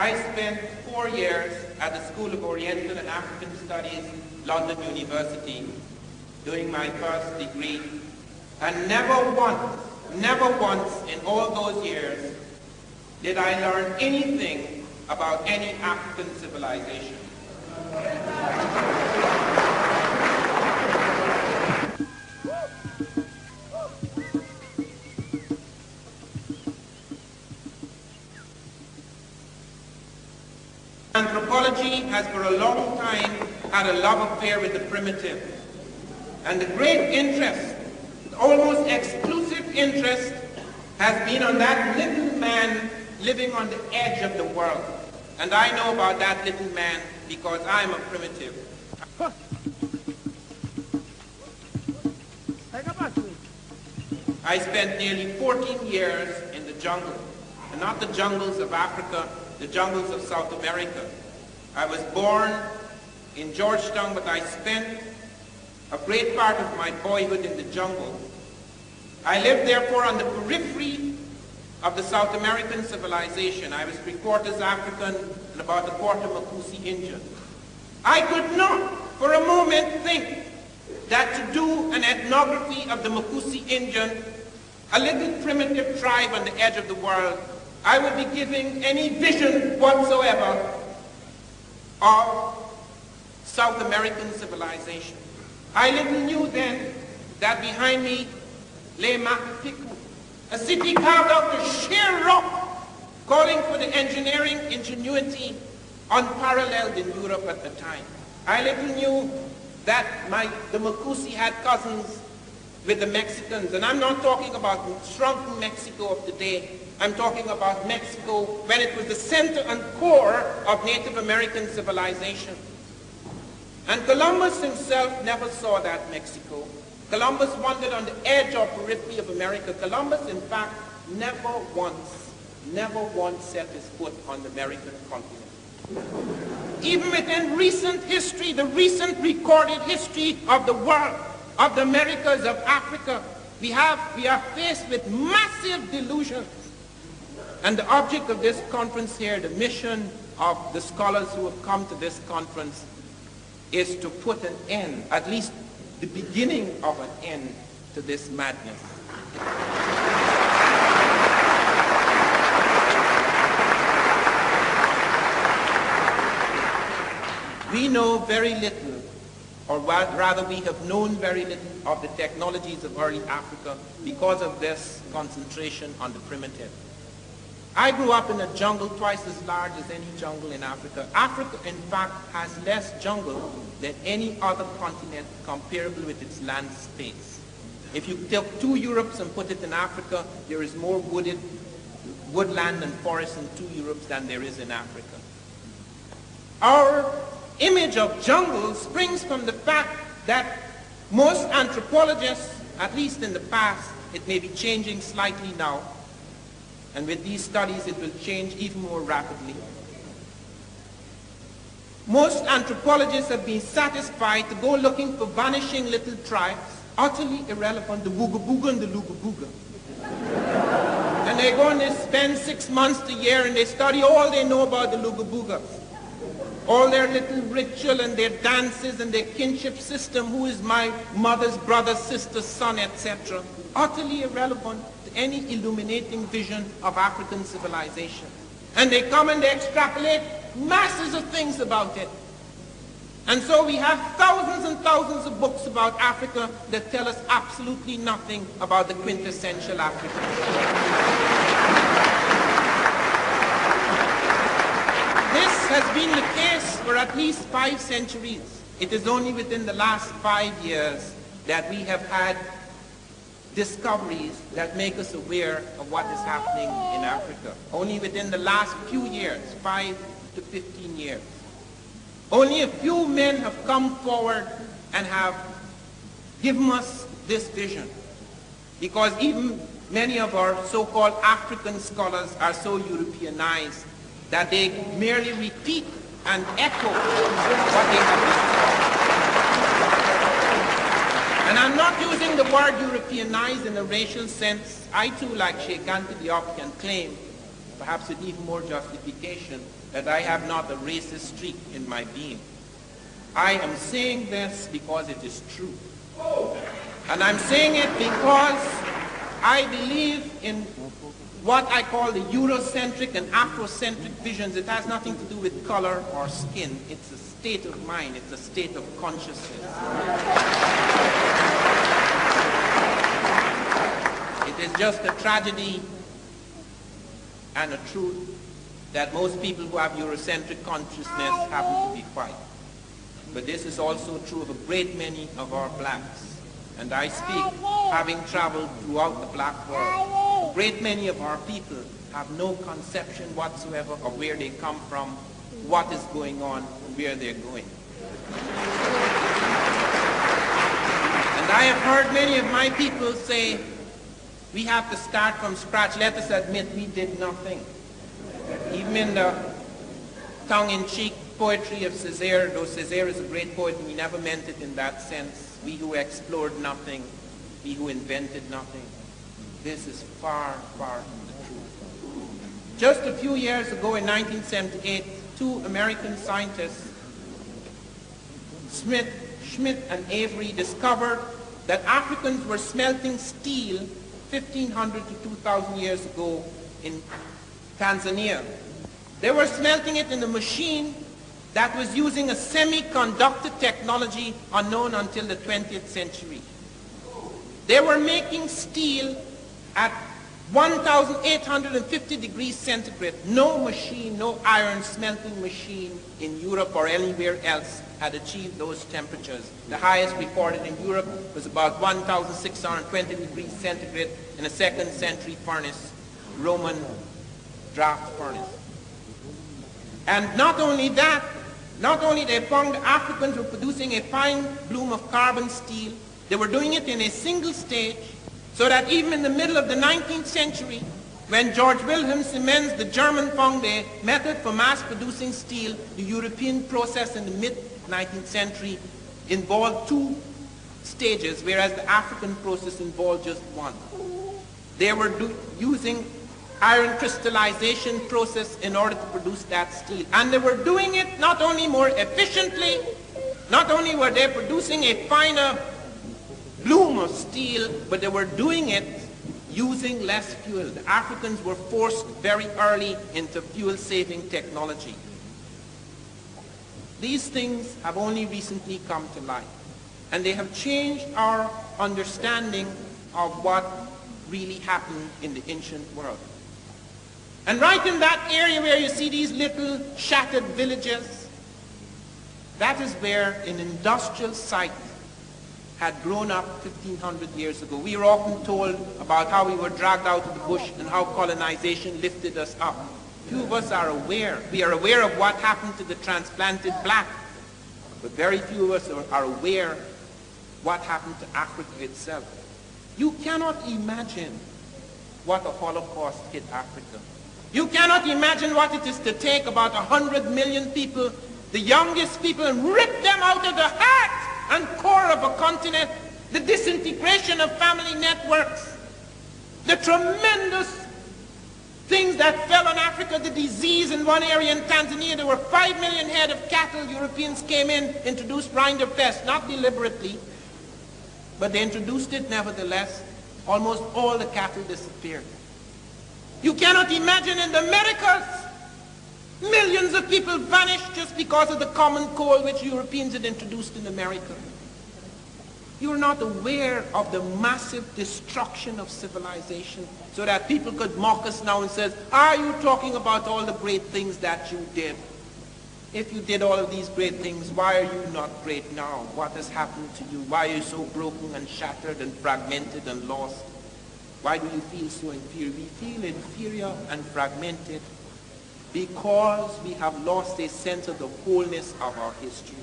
I spent four years at the School of Oriental and African Studies, London University, doing my first degree. And never once, never once in all those years did I learn anything about any African civilization. Had a love affair with the primitive. And the great interest, almost exclusive interest, has been on that little man living on the edge of the world. And I know about that little man because I'm a primitive. I spent nearly 14 years in the jungle, and not the jungles of Africa, the jungles of South America. I was born in Georgetown, but I spent a great part of my boyhood in the jungle. I lived therefore on the periphery of the South American civilization. I was three quarters African and about a quarter Makusi Indian. I could not for a moment think that to do an ethnography of the Makusi Indian, a little primitive tribe on the edge of the world, I would be giving any vision whatsoever of South American civilization. I little knew then that behind me lay Machu a city carved out of sheer rock, calling for the engineering ingenuity unparalleled in Europe at the time. I little knew that my, the Makusi had cousins with the Mexicans, and I'm not talking about shrunken Mexico of today. I'm talking about Mexico when it was the center and core of Native American civilization. And Columbus himself never saw that Mexico. Columbus wandered on the edge or periphery of America. Columbus, in fact, never once, never once set his foot on the American continent. Even within recent history, the recent recorded history of the world, of the Americas, of Africa, we, have, we are faced with massive delusions. And the object of this conference here, the mission of the scholars who have come to this conference, is to put an end, at least the beginning of an end to this madness. We know very little, or rather we have known very little of the technologies of early Africa because of this concentration on the primitive. I grew up in a jungle twice as large as any jungle in Africa. Africa, in fact, has less jungle than any other continent comparable with its land space. If you take two Europes and put it in Africa, there is more wooded, woodland and forest in two Europes than there is in Africa. Our image of jungle springs from the fact that most anthropologists, at least in the past, it may be changing slightly now, and with these studies, it will change even more rapidly. Most anthropologists have been satisfied to go looking for vanishing little tribes, utterly irrelevant, the Booga Booga and the Luga Booga. and they go and they spend six months a year and they study all they know about the Luga Boogas. All their little ritual and their dances and their kinship system, who is my mother's brother, sister, son, etc. Utterly irrelevant to any illuminating vision of African civilization. And they come and they extrapolate masses of things about it. And so we have thousands and thousands of books about Africa that tell us absolutely nothing about the quintessential African. This has been the case for at least five centuries. It is only within the last five years that we have had discoveries that make us aware of what is happening in Africa. Only within the last few years, five to 15 years. Only a few men have come forward and have given us this vision. Because even many of our so-called African scholars are so Europeanized that they merely repeat and echo what they have been and I'm not using the word Europeanized in a racial sense. I too, like Cheikh Anta Diop, can claim perhaps with even more justification, that I have not a racist streak in my being. I am saying this because it is true. And I'm saying it because I believe in what I call the Eurocentric and Afrocentric visions. It has nothing to do with color or skin. It's a state of mind. It's a state of consciousness. It is just a tragedy and a truth that most people who have Eurocentric consciousness happen to be white. But this is also true of a great many of our blacks. And I speak having traveled throughout the black world. A great many of our people have no conception whatsoever of where they come from, what is going on, where they're going. And I have heard many of my people say, we have to start from scratch. Let us admit we did nothing. Even in the tongue-in-cheek poetry of Césaire, though Césaire is a great poet and he never meant it in that sense, we who explored nothing, we who invented nothing. This is far, far from the truth. Just a few years ago in 1978, two American scientists, Smith, Schmidt and Avery, discovered that Africans were smelting steel 1,500 to 2,000 years ago in Tanzania. They were smelting it in a machine that was using a semiconductor technology unknown until the 20th century. They were making steel at 1,850 degrees centigrade. No machine, no iron smelting machine in Europe or anywhere else had achieved those temperatures. The highest recorded in Europe was about 1,620 degrees centigrade in a second century furnace, Roman draft furnace. And not only that, not only they found Africans were producing a fine bloom of carbon steel, they were doing it in a single stage so that even in the middle of the 19th century, when George Wilhelm Siemens, the German, found a method for mass producing steel, the European process in the mid-19th century involved two stages, whereas the African process involved just one. They were using iron crystallization process in order to produce that steel. And they were doing it not only more efficiently, not only were they producing a finer bloom of steel, but they were doing it using less fuel. The Africans were forced very early into fuel-saving technology. These things have only recently come to light, and they have changed our understanding of what really happened in the ancient world. And right in that area where you see these little shattered villages, that is where an industrial site had grown up 1500 years ago. We are often told about how we were dragged out of the bush and how colonization lifted us up. Few of us are aware. We are aware of what happened to the transplanted black, but very few of us are aware what happened to Africa itself. You cannot imagine what a Holocaust hit Africa. You cannot imagine what it is to take about 100 million people, the youngest people, and rip them out of the heart and core of a continent, the disintegration of family networks, the tremendous things that fell on Africa, the disease in one area in Tanzania, there were 5 million head of cattle. Europeans came in, introduced rinderpest, not deliberately, but they introduced it nevertheless. Almost all the cattle disappeared. You cannot imagine in the Americas, of people vanished just because of the common coal which Europeans had introduced in America. You're not aware of the massive destruction of civilization so that people could mock us now and says, are you talking about all the great things that you did? If you did all of these great things, why are you not great now? What has happened to you? Why are you so broken and shattered and fragmented and lost? Why do you feel so inferior? We feel inferior and fragmented because we have lost a sense of the wholeness of our history.